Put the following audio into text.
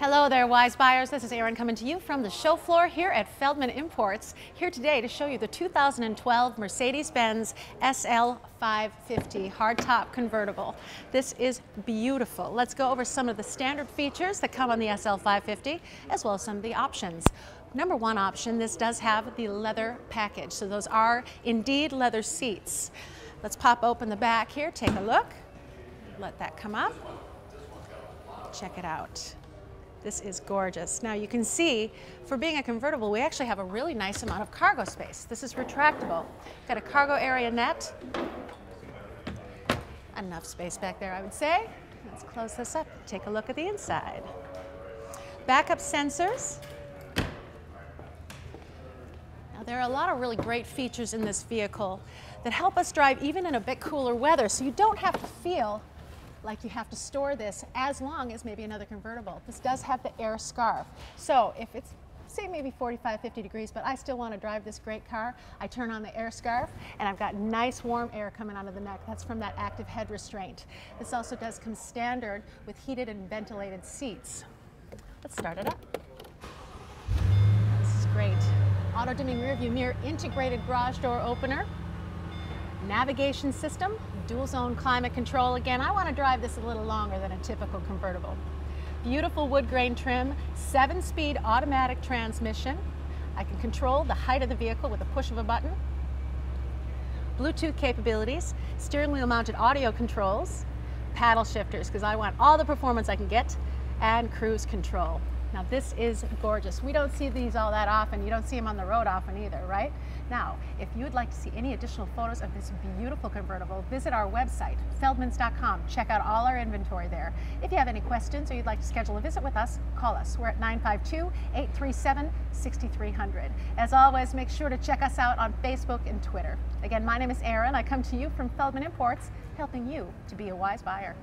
Hello there, wise buyers. This is Erin coming to you from the show floor here at Feldmann Imports. Here today to show you the 2012 Mercedes-Benz SL 550 hardtop convertible. This is beautiful. Let's go over some of the standard features that come on the SL 550 as well as some of the options. Number one option, this does have the leather package. So those are indeed leather seats. Let's pop open the back here, take a look. Let that come up. Check it out. This is gorgeous. Now you can see, for being a convertible, we actually have a really nice amount of cargo space. This is retractable. Got a cargo area net. Enough space back there, I would say. Let's close this up, take a look at the inside. Backup sensors. Now there are a lot of really great features in this vehicle that help us drive even in a bit cooler weather, so you don't have to feel like you have to store this as long as maybe another convertible. This does have the air scarf. So if it's say maybe 45, 50 degrees, but I still want to drive this great car. I turn on the air scarf and I've got nice warm air coming out of the neck. That's from that active head restraint. This also does come standard with heated and ventilated seats. Let's start it up. This is great. Auto dimming rear view mirror, integrated garage door opener navigation system, dual zone climate control. Again, I want to drive this a little longer than a typical convertible. Beautiful wood grain trim, seven speed automatic transmission. I can control the height of the vehicle with a push of a button. Bluetooth capabilities, steering wheel mounted audio controls, paddle shifters because I want all the performance I can get, and cruise control. Now this is gorgeous. We don't see these all that often. You don't see them on the road often either, right? Now, if you would like to see any additional photos of this beautiful convertible, visit our website, feldmanns.com. Check out all our inventory there. If you have any questions or you'd like to schedule a visit with us, call us. We're at 952-837-6300. As always, make sure to check us out on Facebook and Twitter. Again, my name is Erin. I come to you from Feldmann Imports, helping you to be a wise buyer.